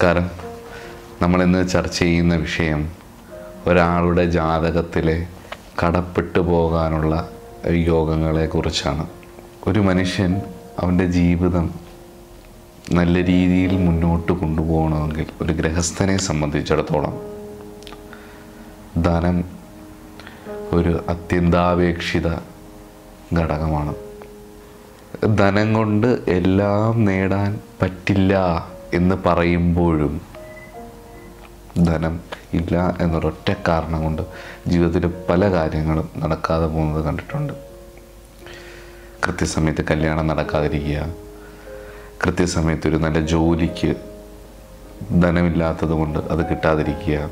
നമസ്കാരം. നമ്മളിന്ന് ചർച്ച ചെയ്യുന്ന വിഷയം ഒരാളുടെ ജാതകത്തിലെ കടപ്പെട്ടു പോകാനുള്ള യോഗങ്ങളെക്കുറിച്ചാണ് ഒരു മനുഷ്യൻ അവന്റെ ജീവിതം നല്ല രീതിയിൽ മുന്നോട്ട് കൊണ്ടുപോകണമെങ്കിൽ ഒരു ഗൃഹസ്ഥനെ സംബന്ധിച്ചിടത്തോളം ധനം ഒരു അത്യന്താപേക്ഷിത ഘടകമാണ്. ധനം കൊണ്ട് എല്ലാം നേടാൻ പറ്റില്ല എന്ന് പറയുമ്പോഴും ധനം ഇല്ല എന്നൊരൊറ്റ കാരണം കൊണ്ട് ജീവിതത്തിൽ പല കാര്യങ്ങളും നടക്കാതെ പോകുന്നത് കണ്ടിട്ടുണ്ട്. കൃത്യസമയത്ത് കല്യാണം നടക്കാതിരിക്കുക കൃത്യസമയത്ത് ഒരു നല്ല ജോലിക്ക് ധനമില്ലാത്തത് കൊണ്ട് അത് കിട്ടാതിരിക്കുക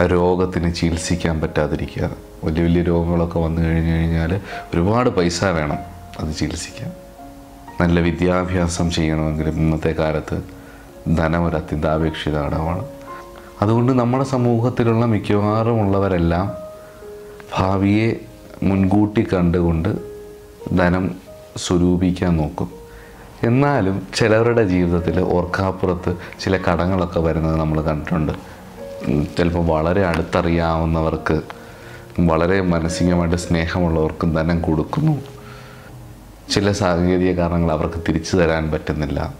രോഗത്തിന് ചികിത്സിക്കാൻ പറ്റാതിരിക്കുക വലിയ വലിയ രോഗങ്ങളൊക്കെ വന്നു കഴിഞ്ഞു കഴിഞ്ഞാൽ ഒരുപാട് പൈസ വേണം അത് ചികിത്സിക്കാൻ. നല്ല വിദ്യാഭ്യാസം ചെയ്യണമെങ്കിലും ഇന്നത്തെ കാലത്ത് ധനം ഒരു അത്യന്താപേക്ഷിത ഘടകമാണ് അതുകൊണ്ട് നമ്മുടെ സമൂഹത്തിലുള്ള മിക്കവാറും ഉള്ളവരെല്ലാം ഭാവിയെ മുൻകൂട്ടി കണ്ടുകൊണ്ട് ധനം സ്വരൂപിക്കാൻ നോക്കും. എന്നാലും ചിലവരുടെ ജീവിതത്തിൽ ഓർക്കാപ്പുറത്ത് ചില കടങ്ങളൊക്കെ വരുന്നത് നമ്മൾ കണ്ടിട്ടുണ്ട്. ചിലപ്പോൾ വളരെ അടുത്തറിയാവുന്നവർക്ക് വളരെ മാനസികമായിട്ട് സ്നേഹമുള്ളവർക്കും ധനം കൊടുക്കുന്നു. ചില സാങ്കേതിക കാരണങ്ങൾ അവർക്ക് തിരിച്ചു തരാൻ പറ്റുന്നില്ല.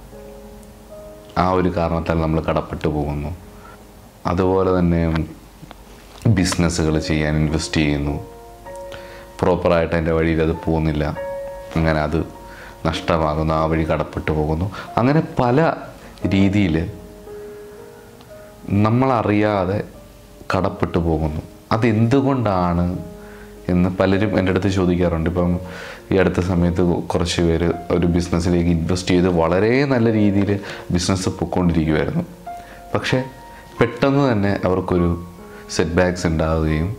ആ ഒരു കാരണത്താൽ നമ്മൾ കടപ്പെട്ടു പോകുന്നു. അതുപോലെ തന്നെ ബിസിനസ്സുകൾ ചെയ്യാൻ ഇൻവെസ്റ്റ് ചെയ്യുന്നു. പ്രോപ്പറായിട്ട് അതിന്റെ വഴിയിൽ അത് പോകുന്നില്ല. അങ്ങനെ അത് നഷ്ടമാകുന്നു. ആ വഴി കടപ്പെട്ടു പോകുന്നു. അങ്ങനെ പല രീതിയിൽ നമ്മളറിയാതെ കടപ്പെട്ടു പോകുന്നു. അതെന്തുകൊണ്ടാണ് എന്ന് പലരും എന്റെ അടുത്ത് ചോദിക്കാറുണ്ട്. ഇപ്പം ഈ അടുത്ത സമയത്ത് കുറച്ച് പേര് ഒരു ബിസിനസ്സിലേക്ക് ഇൻവെസ്റ്റ് ചെയ്ത് വളരെ നല്ല രീതിയിൽ ബിസിനസ് പൊയ്ക്കൊണ്ടിരിക്കുമായിരുന്നു പക്ഷേ പെട്ടെന്ന് തന്നെ അവർക്കൊരു സെറ്റ് ബാക്ക്സ് ഉണ്ടാവുകയും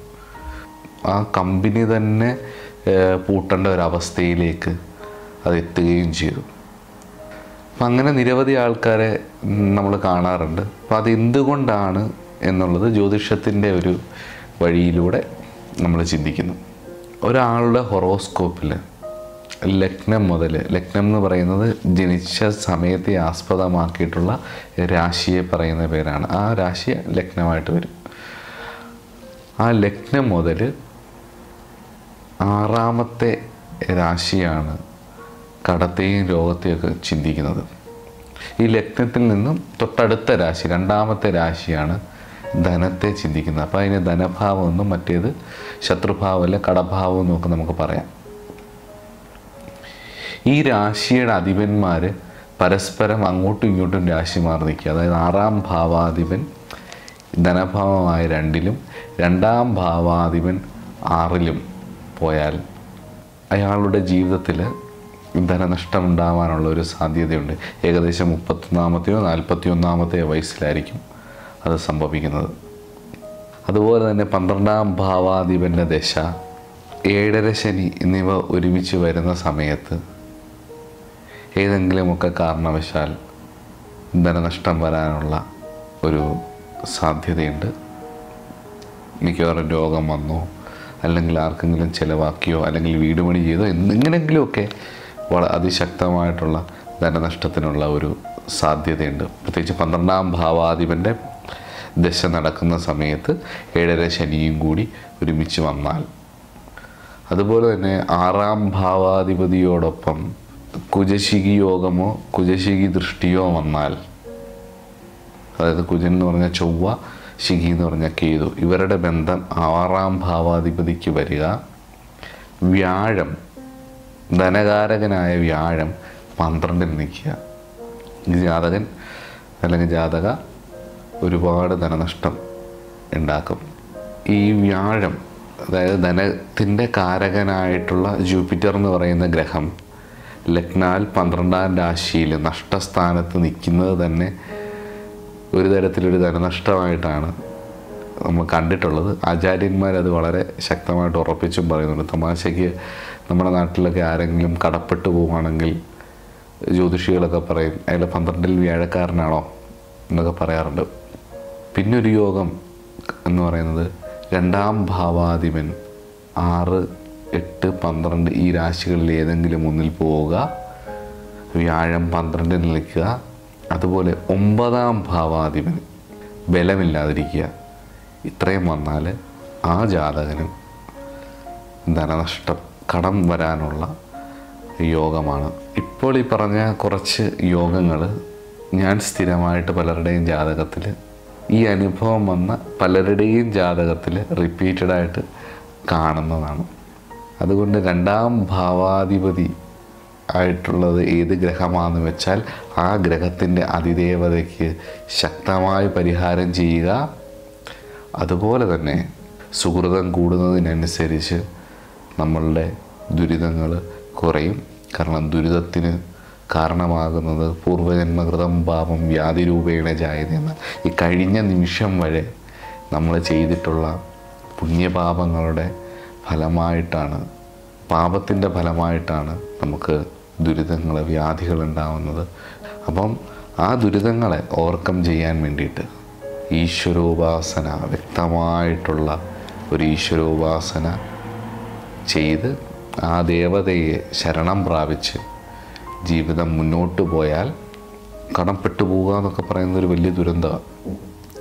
ആ കമ്പനി തന്നെ പൂട്ടേണ്ട ഒരവസ്ഥയിലേക്ക് അതെത്തുകയും ചെയ്തു. അപ്പം അങ്ങനെ നിരവധി ആൾക്കാരെ നമ്മൾ കാണാറുണ്ട്. അപ്പോൾ അതെന്തുകൊണ്ടാണ് എന്നുള്ളത് ജ്യോതിഷത്തിന്റെ ഒരു വഴിയിലൂടെ നമ്മൾ ചിന്തിക്കുന്നു. ഒരാളുടെ ഹൊറോസ്കോപ്പിൽ ലഗ്നം മുതൽ ലഗ്നം എന്ന് പറയുന്നത് ജനിച്ച സമയത്തെ ആസ്പദമാക്കിയിട്ടുള്ള രാശിയെ പറയുന്ന പേരാണ്. ആ രാശി ലഗ്നമായിട്ട് വരും. ആ ലഗ്നം മുതൽ ആറാമത്തെ രാശിയാണ് കടത്തെയും രോഗത്തെയൊക്കെ ചിന്തിക്കുന്നത്. ഈ ലഗ്നത്തിൽ നിന്നും തൊട്ടടുത്ത രാശി രണ്ടാമത്തെ രാശിയാണ് ധനത്തെ ചിന്തിക്കുന്നത് അപ്പോൾ അതിന് ധനഭാവം എന്നും മറ്റേത് ശത്രുഭാവം അല്ലെ കടഭാവം എന്നൊക്കെ നമുക്ക് പറയാം. ഈ രാശിയുടെ അധിപന്മാർ പരസ്പരം അങ്ങോട്ടും ഇങ്ങോട്ടും രാശി മാറി നിൽക്കുക. അതായത് ആറാം ഭാവാധിപൻ ധനഭാവമായ രണ്ടിലും രണ്ടാം ഭാവാധിപൻ ആറിലും പോയാൽ അയാളുടെ ജീവിതത്തിൽ ധനനഷ്ടം ഉണ്ടാവാനുള്ള ഒരു സാധ്യതയുണ്ട്. ഏകദേശം മുപ്പത്തൊന്നാമത്തെയോ നാൽപ്പത്തി ഒന്നാമത്തെയോ വയസ്സിലായിരിക്കും. അത് സംഭവിക്കുന്നത്. അതുപോലെ തന്നെ പന്ത്രണ്ടാം ഭാവാധിപന്റെ ദശ ഏഴര ശനി എന്നിവ ഒരുമിച്ച് വരുന്ന സമയത്ത് ഏതെങ്കിലുമൊക്കെ കാരണവശാൽ ധനനഷ്ടം വരാനുള്ള ഒരു സാധ്യതയുണ്ട്. മിക്കവാറും രോഗം വന്നോ അല്ലെങ്കിൽ ആർക്കെങ്കിലും ചിലവാക്കിയോ അല്ലെങ്കിൽ വീട് പണി ചെയ്തോ എന്തെങ്കിലെങ്കിലുമൊക്കെ വളരെ അതിശക്തമായിട്ടുള്ള ധനനഷ്ടത്തിനുള്ള ഒരു സാധ്യതയുണ്ട്. പ്രത്യേകിച്ച് പന്ത്രണ്ടാം ഭാവാധിപന്റെ ദശ നടക്കുന്ന സമയത്ത് ഏഴര ശനിയും കൂടി ഒരുമിച്ച് വന്നാൽ. അതുപോലെ തന്നെ ആറാം ഭാവാധിപതിയോടൊപ്പം കുജശികി യോഗമോ കുജശികി ദൃഷ്ടിയോ വന്നാൽ. അതായത് കുജൻ എന്ന് പറഞ്ഞാൽ ചൊവ്വ ശിഖി എന്ന് പറഞ്ഞാൽ കേതു. ഇവരുടെ ബന്ധം ആറാം ഭാവാധിപതിക്ക് വരിക. വ്യാഴം ധനകാരകനായ വ്യാഴം പന്ത്രണ്ടിൽ നിൽക്കുക. ജാതകൻ അല്ലെങ്കിൽ ജാതക ഒരുപാട് ധനനഷ്ടം ഉണ്ടാക്കും. ഈ വ്യാഴം അതായത് ധനത്തിന്റെ കാരകനായിട്ടുള്ള ജൂപ്പിറ്റർ എന്ന് പറയുന്ന ഗ്രഹം ലഗ്നാൽ പന്ത്രണ്ടാം രാശിയിൽ നഷ്ടസ്ഥാനത്ത് നിൽക്കുന്നത് തന്നെ ഒരു തരത്തിലൊരു ധനനഷ്ടമായിട്ടാണ് നമ്മൾ കണ്ടിട്ടുള്ളത്. ആചാര്യന്മാർ അത് വളരെ ശക്തമായിട്ട് ഉറപ്പിച്ചും പറയുന്നുണ്ട്. തമാശയ്ക്ക് നമ്മുടെ നാട്ടിലൊക്കെ ആരെങ്കിലും കടപ്പെട്ടു പോവുകയാണെങ്കിൽ ജ്യോതിഷികളൊക്കെ പറയും അയാൾ പന്ത്രണ്ടിൽ വ്യാഴക്കാരനാണോ? എന്നൊക്കെ പറയാറുണ്ട്. പിന്നെ ഒരു യോഗം എന്ന് പറയുന്നത് രണ്ടാം ഭാവാധിപൻ ആറ് എട്ട് പന്ത്രണ്ട് ഈ രാശികളിൽ ഏതെങ്കിലും ഒന്നിൽ പോവുക വ്യാഴം പന്ത്രണ്ടിൽ നിൽക്കുക അതുപോലെ ഒമ്പതാം ഭാവാധിപൻ ബലമില്ലാതിരിക്കുക. ഇത്രയും വന്നാൽ ആ ജാതകനും ധനനഷ്ടം കടം വരാനുള്ള യോഗമാണ്. ഇപ്പോൾ ഈ പറഞ്ഞ കുറച്ച് യോഗങ്ങൾ ഞാൻ സ്ഥിരമായിട്ട് പലരുടെയും ജാതകത്തിൽ ഈ അനുഭവം വന്ന പലരുടെയും ജാതകത്തിൽ റിപ്പീറ്റഡായിട്ട് കാണുന്നതാണ്. അതുകൊണ്ട് രണ്ടാം ഭാവാധിപതി ആയിട്ടുള്ളത് ഏത് ഗ്രഹമാണെന്ന് വെച്ചാൽ ആ ഗ്രഹത്തിന്റെ അതിദേവതയ്ക്ക് ശക്തമായി പരിഹാരം ചെയ്യുക. അതുപോലെ തന്നെ സുഹൃതം കൂടുന്നതിനനുസരിച്ച് നമ്മളുടെ ദുരിതങ്ങൾ കുറയും. കാരണം ദുരിതത്തിന് കാരണമാകുന്നത് പൂർവജന്മകൃതം പാപം വ്യാധിരൂപേണ ജായതെന്ന് ഈ കഴിഞ്ഞ നിമിഷം വരെ നമ്മൾ ചെയ്തിട്ടുള്ള പുണ്യപാപങ്ങളുടെ ഫലമായിട്ടാണ് പാപത്തിന്റെ ഫലമായിട്ടാണ് നമുക്ക് ദുരിതങ്ങൾ വ്യാധികൾ ഉണ്ടാവുന്നത് അപ്പം ആ ദുരിതങ്ങളെ ഓവർകം ചെയ്യാൻ വേണ്ടിയിട്ട് ഈശ്വരോപാസന വ്യക്തമായിട്ടുള്ള ഒരു ഈശ്വരോപാസന ചെയ്ത് ആ ദേവതയെ ശരണം പ്രാപിച്ച് ജീവിതം മുന്നോട്ട് പോയാൽ കടംപ്പെട്ടു പോവുക എന്നൊക്കെ പറയുന്നത് ഒരു വലിയ ദുരന്തമാണ്.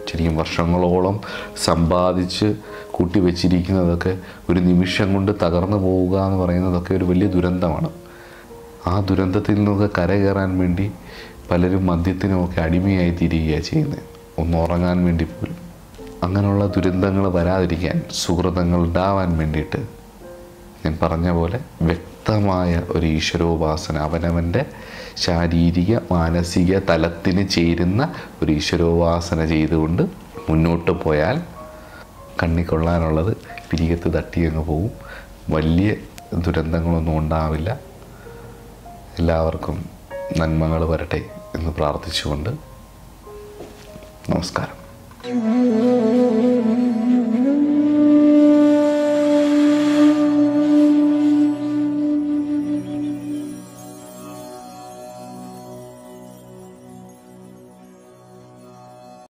ശരിക്കും വർഷങ്ങളോളം സമ്പാദിച്ച് കൂട്ടി വെച്ചിരിക്കുന്നതൊക്കെ ഒരു നിമിഷം കൊണ്ട് തകർന്നു പോവുക എന്ന് പറയുന്നതൊക്കെ ഒരു വലിയ ദുരന്തമാണ്. ആ ദുരന്തത്തിൽ നിന്നൊക്കെ കരകയറാൻ വേണ്ടി പലരും മദ്യത്തിനുമൊക്കെ അടിമയായി തീരുകയാണ് ചെയ്യുന്നത് ഒന്ന് ഉറങ്ങാൻ വേണ്ടി പോലും. അങ്ങനെയുള്ള ദുരന്തങ്ങൾ വരാതിരിക്കാൻ സുഹൃതങ്ങൾ ഉണ്ടാവാൻ വേണ്ടിയിട്ട് ഞാൻ പറഞ്ഞ പോലെ വ്യക്തമായ ഒരു ഈശ്വരോപാസന അവനവന്റെ ശാരീരിക മാനസിക തലത്തിന് ചേരുന്ന ഒരു ഈശ്വരോപാസന ചെയ്തുകൊണ്ട് മുന്നോട്ട് പോയാൽ കണ്ണിക്കൊള്ളാനുള്ളത് പിരികത്ത് തട്ടിയങ്ങ് പോവും. വലിയ ദുരന്തങ്ങളൊന്നും ഉണ്ടാവില്ല. എല്ലാവർക്കും നന്മകൾ വരട്ടെ എന്ന് പ്രാർത്ഥിച്ചുകൊണ്ട്. നമസ്കാരം.